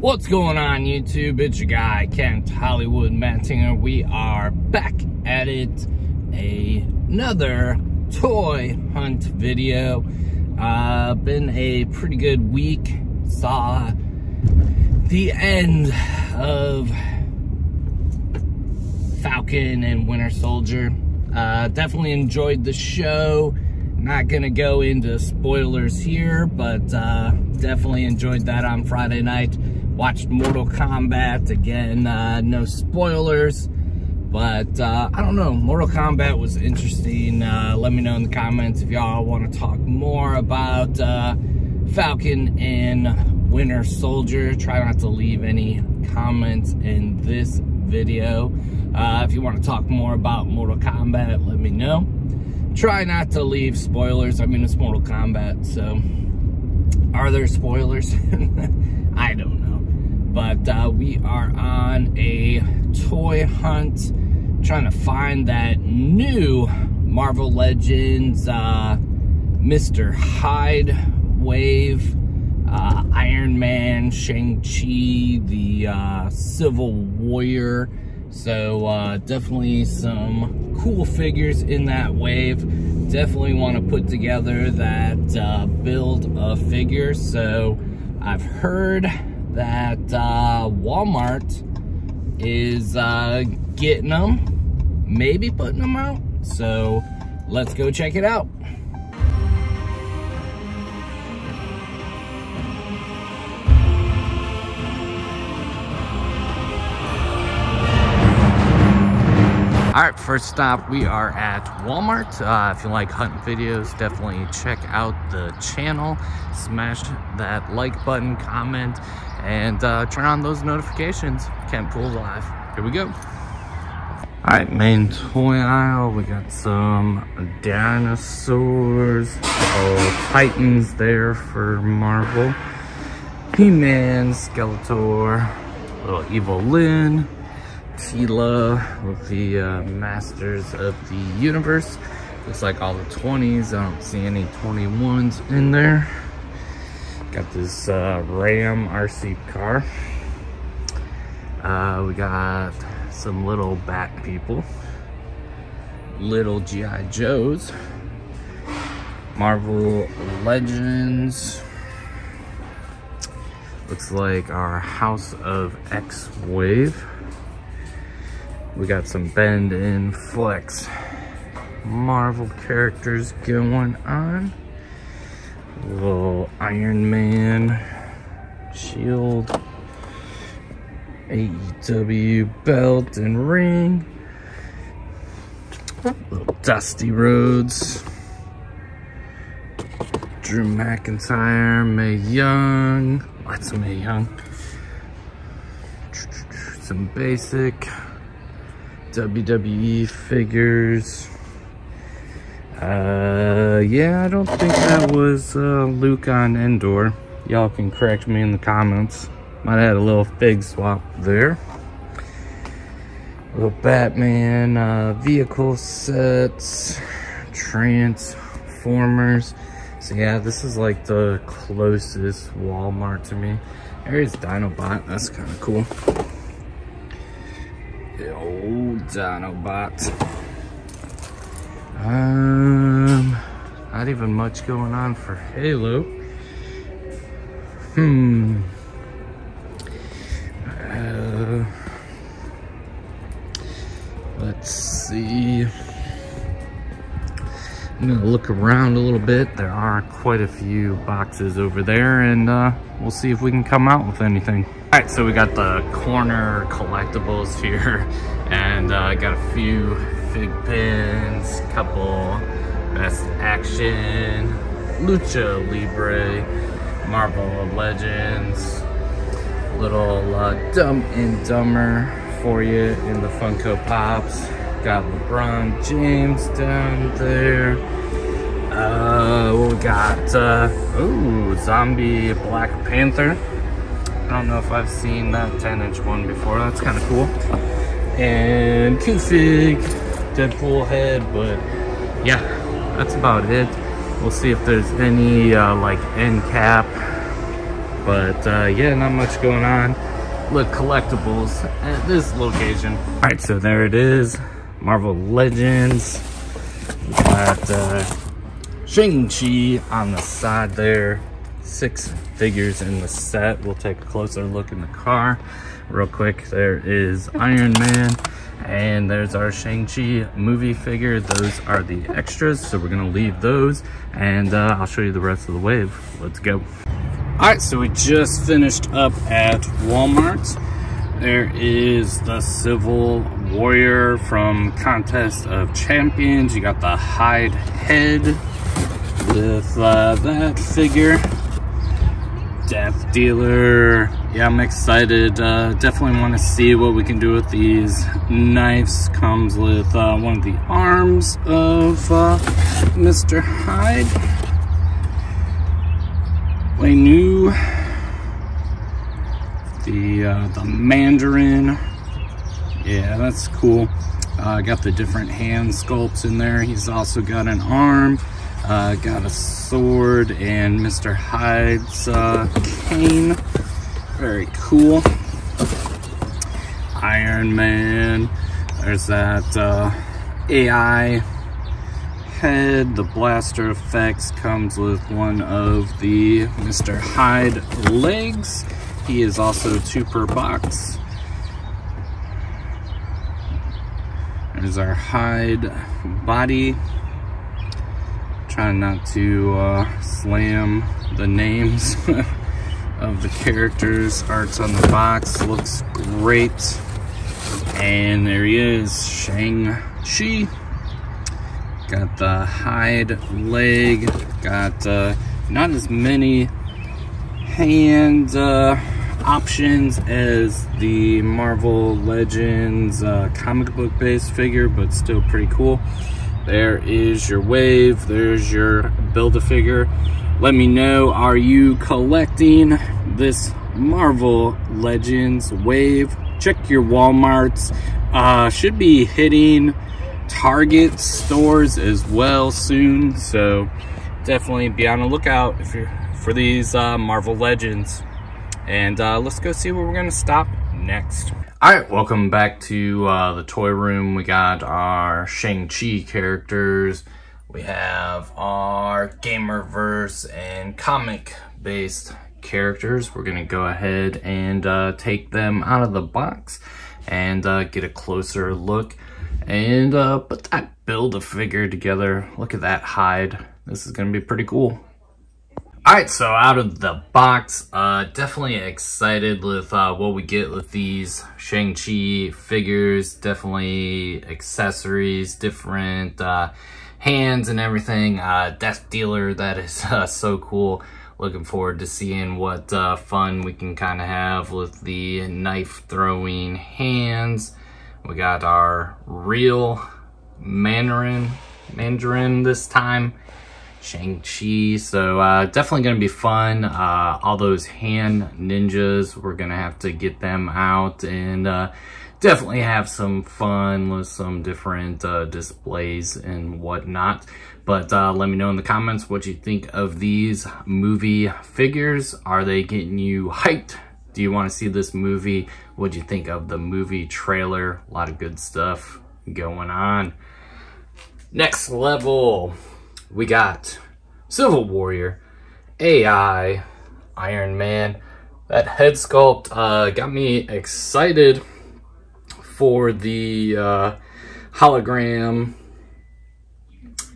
What's going on YouTube? It's your guy, Kent Hollywood Mantinger. We are back at it. Another toy hunt video. Uh, been a pretty good week. Saw the end of Falcon and Winter Soldier. Uh, definitely enjoyed the show. Not gonna go into spoilers here, but uh, definitely enjoyed that on Friday night. Watched Mortal Kombat again, uh, no spoilers, but uh, I don't know. Mortal Kombat was interesting. Uh, let me know in the comments if y'all want to talk more about uh, Falcon and Winter Soldier. Try not to leave any comments in this video. Uh, if you want to talk more about Mortal Kombat, let me know try not to leave spoilers. I mean, it's Mortal Kombat, so are there spoilers? I don't. But uh, we are on a toy hunt, trying to find that new Marvel Legends uh, Mr. Hyde wave, uh, Iron Man, Shang-Chi, the uh, Civil Warrior, so uh, definitely some cool figures in that wave. Definitely want to put together that uh, build of figures. So I've heard that uh, Walmart is uh, getting them, maybe putting them out. So let's go check it out. All right, first stop, we are at Walmart. Uh, if you like hunting videos, definitely check out the channel. Smash that like button, comment, and uh, turn on those notifications. Kent Pool Live. Here we go. All right, main toy aisle. We got some dinosaurs. Oh, Titans there for Marvel. He-Man, Skeletor, little Evil-Lyn. Teela with the uh, Masters of the Universe. Looks like all the 20s. I don't see any 21s in there. Got this uh, Ram RC car. Uh, we got some little bat people. Little G.I. Joes. Marvel Legends. Looks like our House of X Wave. We got some bend and flex Marvel characters going on. Little Iron Man, Shield, AEW belt and ring. Little Dusty Rhodes. Drew McIntyre, Mae Young, lots of Mae Young. Some basic WWE figures. Uh, yeah, I don't think that was uh, Luke on Endor. Y'all can correct me in the comments. Might have had a little fig swap there. Little Batman uh, vehicle sets, Transformers. So yeah, this is like the closest Walmart to me. There's Dinobot, that's kind of cool the old Dinobot. Um, not even much going on for Halo. Hmm. Uh, let's see. I'm gonna look around a little bit. There are quite a few boxes over there and uh, we'll see if we can come out with anything. All right, so we got the corner collectibles here and I uh, got a few fig pins, couple best action, Lucha Libre, Marvel Legends, little uh, Dumb and Dumber for you in the Funko Pops. Got LeBron James down there. Uh, we got? Uh, ooh, Zombie Black Panther. I don't know if I've seen that 10 inch one before. That's kind of cool. And Q-Fig, Deadpool head, but yeah, that's about it. We'll see if there's any uh, like end cap, But uh, yeah, not much going on. Look, collectibles at this location. All right, so there it is. Marvel Legends. Got uh, Shang-Chi on the side there. Six figures in the set. We'll take a closer look in the car real quick. There is Iron Man and there's our Shang-Chi movie figure. Those are the extras, so we're gonna leave those and uh, I'll show you the rest of the wave. Let's go. All right, so we just finished up at Walmart. There is the Civil Warrior from Contest of Champions. You got the Hyde head with uh, that figure. Death Dealer. Yeah, I'm excited. Uh, definitely want to see what we can do with these knives. Comes with uh, one of the arms of uh, Mr. Hyde. Wenwu. The, uh, the Mandarin. Yeah, that's cool. Uh, got the different hand sculpts in there. He's also got an arm. Uh, got a sword and Mr. Hyde's uh, cane. Very cool. Iron Man. There's that uh, AI head. The blaster effects comes with one of the Mr. Hyde legs. He is also two per box. There's our Hyde body trying not to uh, slam the names of the characters. Arts on the box looks great. And there he is, Shang-Chi. Got the Hyde leg. Got uh, not as many hand uh, options as the Marvel Legends uh, comic book based figure, but still pretty cool. There is your wave. There's your Build-A-Figure. Let me know, are you collecting this Marvel Legends wave? Check your Walmarts. Uh, should be hitting Target stores as well soon. So definitely be on the lookout if you're for these uh, Marvel Legends. And uh, let's go see where we're gonna stop next. All right, welcome back to uh, the toy room. We got our Shang-Chi characters. We have our Gamerverse and comic-based characters. We're gonna go ahead and uh, take them out of the box and uh, get a closer look and uh, put that Build-A-Figure together. Look at that Hyde. This is gonna be pretty cool. All right, so out of the box, uh, definitely excited with uh, what we get with these Shang-Chi figures, definitely accessories, different uh, hands and everything. Uh, Death Dealer, that is uh, so cool. Looking forward to seeing what uh, fun we can kind of have with the knife throwing hands. We got our real Mandarin, Mandarin this time. Shang-Chi. So uh, definitely going to be fun. Uh, all those hand ninjas, we're going to have to get them out and uh, definitely have some fun with some different uh, displays and whatnot. But uh, let me know in the comments what you think of these movie figures. Are they getting you hyped? Do you want to see this movie? What'd you think of the movie trailer? A lot of good stuff going on. Next level we got Civil Warrior, AI, Iron Man. That head sculpt uh, got me excited for the uh, hologram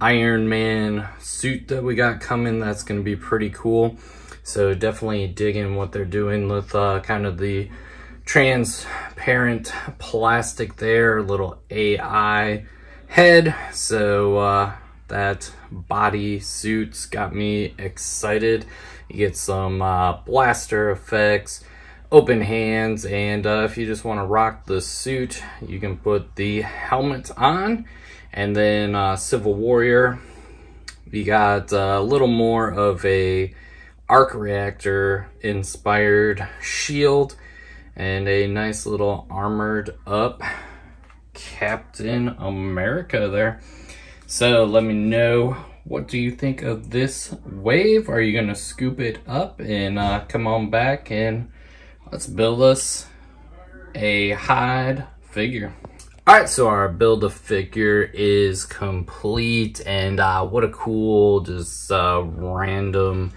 Iron Man suit that we got coming. That's going to be pretty cool. So definitely digging what they're doing with uh, kind of the transparent plastic there, little AI head. So uh, that body suits got me excited. You get some uh, blaster effects, open hands, and uh, if you just want to rock the suit, you can put the helmet on. And then uh, Civil Warrior, we got a little more of a arc reactor inspired shield and a nice little armored up Captain America there. So let me know what do you think of this wave? Are you gonna scoop it up and uh, come on back and let's build us a Hyde figure. All right, so our build a figure is complete and uh, what a cool, just uh, random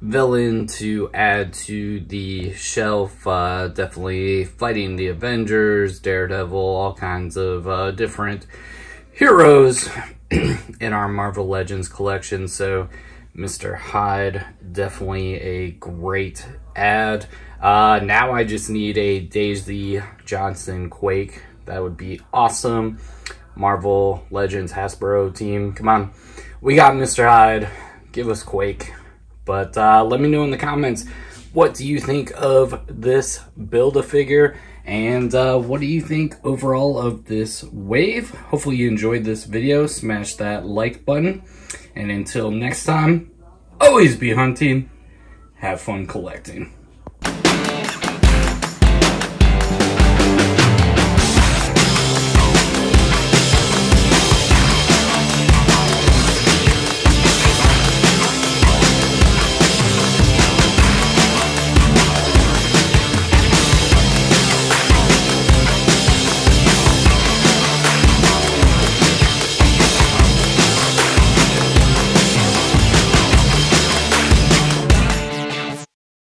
villain to add to the shelf. Uh, definitely fighting the Avengers, Daredevil, all kinds of uh, different heroes in our Marvel Legends collection. So Mr. Hyde, definitely a great add. Uh, now I just need a Daisy Johnson Quake. That would be awesome. Marvel Legends Hasbro team, come on. We got Mr. Hyde. Give us Quake. But uh, let me know in the comments, what do you think of this Build-A-Figure? And uh, what do you think overall of this wave? Hopefully you enjoyed this video. Smash that like button. And until next time, always be hunting. Have fun collecting.